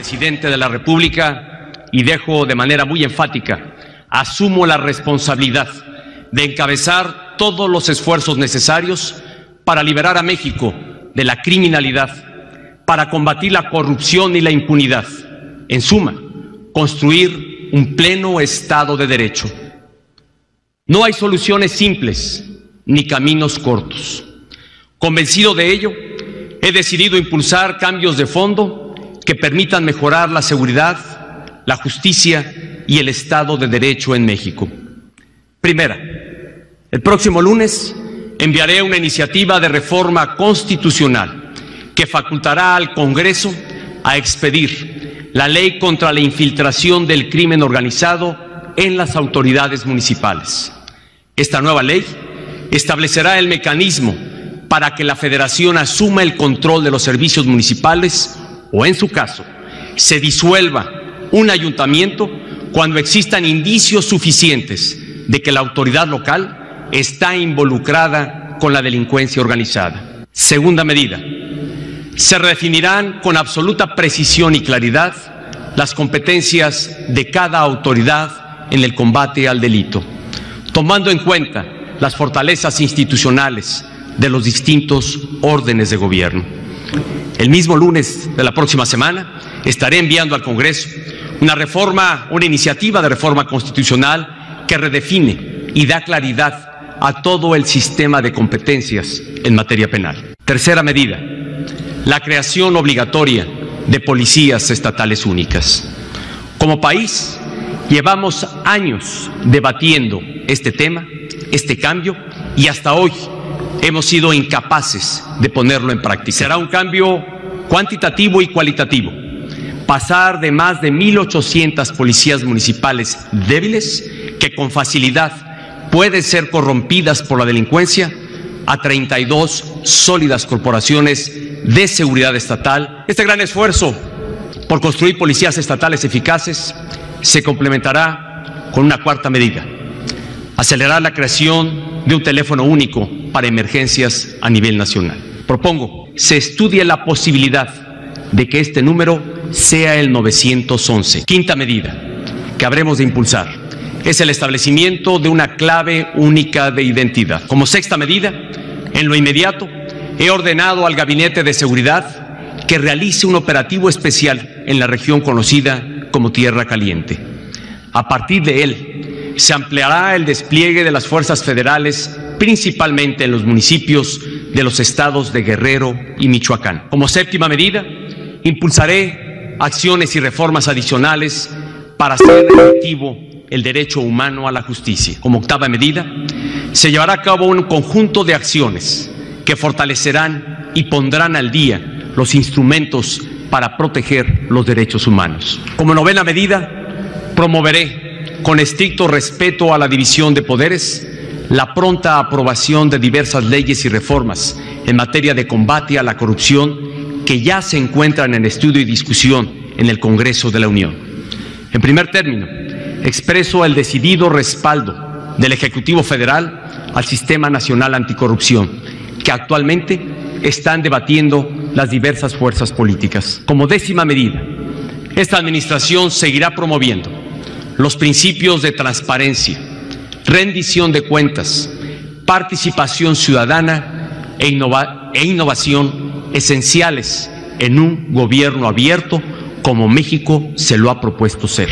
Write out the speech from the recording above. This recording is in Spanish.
presidente de la República y dejo de manera muy enfática, asumo la responsabilidad de encabezar todos los esfuerzos necesarios para liberar a México de la criminalidad, para combatir la corrupción y la impunidad. En suma, construir un pleno Estado de Derecho. No hay soluciones simples ni caminos cortos. Convencido de ello, he decidido impulsar cambios de fondo que permitan mejorar la seguridad, la justicia y el Estado de Derecho en México. Primera, el próximo lunes enviaré una iniciativa de reforma constitucional que facultará al Congreso a expedir la ley contra la infiltración del crimen organizado en las autoridades municipales. Esta nueva ley establecerá el mecanismo para que la Federación asuma el control de los servicios municipales o, en su caso, se disuelva un ayuntamiento cuando existan indicios suficientes de que la autoridad local está involucrada con la delincuencia organizada. Segunda medida, se redefinirán con absoluta precisión y claridad las competencias de cada autoridad en el combate al delito, tomando en cuenta las fortalezas institucionales de los distintos órdenes de gobierno. El mismo lunes de la próxima semana estaré enviando al Congreso una reforma, una iniciativa de reforma constitucional que redefine y da claridad a todo el sistema de competencias en materia penal. Tercera medida, la creación obligatoria de policías estatales únicas. Como país, llevamos años debatiendo este tema, este cambio, y hasta hoy hemos sido incapaces de ponerlo en práctica. Será un cambio cuantitativo y cualitativo. Pasar de más de 1.800 policías municipales débiles que con facilidad pueden ser corrompidas por la delincuencia a 32 sólidas corporaciones de seguridad estatal. Este gran esfuerzo por construir policías estatales eficaces se complementará con una cuarta medida, acelerar la creación de un teléfono único para emergencias a nivel nacional. Propongo, se estudie la posibilidad de que este número sea el 911. Quinta medida que habremos de impulsar es el establecimiento de una clave única de identidad. Como sexta medida, en lo inmediato, he ordenado al Gabinete de Seguridad que realice un operativo especial en la región conocida como Tierra Caliente. A partir de él, se ampliará el despliegue de las fuerzas federales, principalmente en los municipios de los estados de Guerrero y Michoacán. Como séptima medida, impulsaré acciones y reformas adicionales para hacer efectivo el derecho humano a la justicia. Como octava medida, se llevará a cabo un conjunto de acciones que fortalecerán y pondrán al día los instrumentos para proteger los derechos humanos. Como novena medida, promoveré, con estricto respeto a la división de poderes, la pronta aprobación de diversas leyes y reformas en materia de combate a la corrupción que ya se encuentran en estudio y discusión en el Congreso de la Unión. En primer término, expreso el decidido respaldo del Ejecutivo Federal al Sistema Nacional Anticorrupción, que actualmente están debatiendo las diversas fuerzas políticas. Como décima medida, esta Administración seguirá promoviendo los principios de transparencia, rendición de cuentas, participación ciudadana e, e innovación esenciales en un gobierno abierto como México se lo ha propuesto ser.